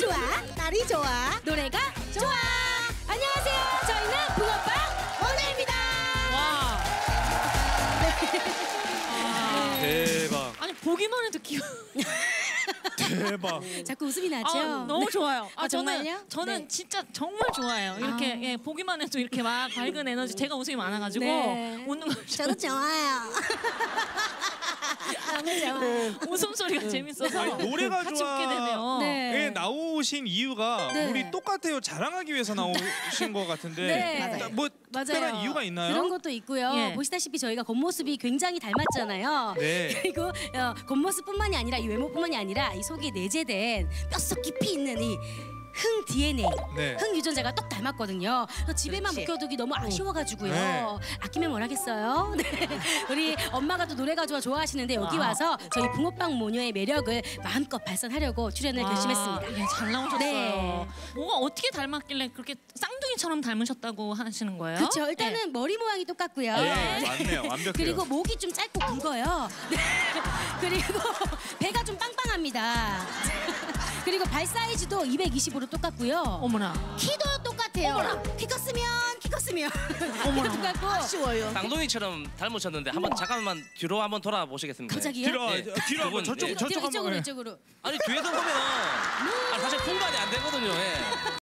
좋아 날이 좋아 노래가 좋아 안녕하세요 저희는 붕어빵 원우입니다 와. 대박. 아니 보기만 해도 기분. 대박. 자꾸 웃음이 나죠 아, 너무 좋아요. 아, 아, 저는 정말요? 저는 네. 진짜 정말 좋아요. 이렇게 아. 예, 보기만 해도 이렇게 막 밝은 에너지. 제가 웃음이 많아가지고 네. 웃는 걸 저도 좋아요 너무 좋아요 웃음 소리가 재밌어서 아니, 노래가 좋아. 네. 예, 나오신 이유가 네. 우리 똑같아요 자랑하기 위해서 나오신 것 같은데 네. 맞아요. 뭐 특별한 맞아요. 이유가 있나요? 그런 것도 있고요. 예. 보시다시피 저희가 겉모습이 굉장히 닮았잖아요. 네. 그리고 어, 겉모습뿐만이 아니라 이 외모뿐만이 아니라 이 속에 내재된 뼛속 깊이 있는 이 흥 DNA, 네. 흥 유전자가 똑 닮았거든요. 집에만 그렇지. 묵혀두기 너무 아쉬워가지고요. 네. 아끼면 뭘 하겠어요? 네. 우리 엄마가 또 노래가 좋아 좋아하시는데 여기 와. 와서 저희 붕어빵 모녀의 매력을 마음껏 발산하려고 출연을 와, 결심했습니다. 예, 잘 나오셨어요. 네. 뭐가 어떻게 닮았길래 그렇게 쌍둥이처럼 닮으셨다고 하시는 거예요? 그렇죠. 일단은 머리 모양이 똑같고요. 네, 맞네요. 완벽해요. 그리고 목이 좀 짧고 굵어요. 네. 그리고 배가 좀 빵빵합니다. 그리고 발 사이즈도 220으로 똑같고요. 어머나. 키도 똑같아요. 키 컸으면 키 컸으면 키도 똑같고 아쉬워요. 쌍둥이처럼 닮으셨는데 한번 잠깐만 뒤로 한번 돌아보시겠습니다. 갑자기요? 뒤로 네. 뒤로 한번 저쪽 네. 저쪽 이쪽으로 예. 이쪽으로. 아니 뒤에서 보면 아, 사실 분간이 안 되거든요. 예.